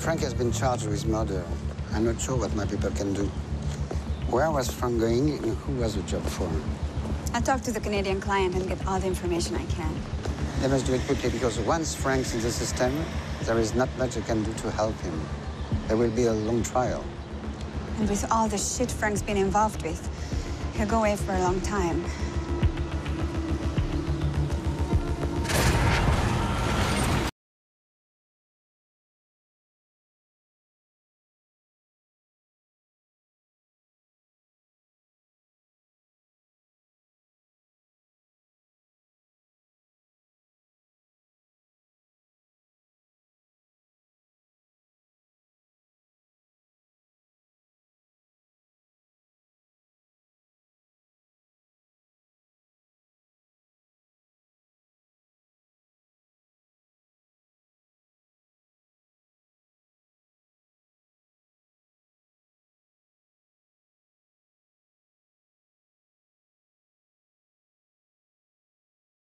Frank has been charged with murder. I'm not sure what my people can do. Where was Frank going and who was the job for? I'll talk to the Canadian client and get all the information I can. They must do it quickly because once Frank's in the system, there is not much I can do to help him. There will be a long trial. And with all the shit Frank's been involved with, he'll go away for a long time.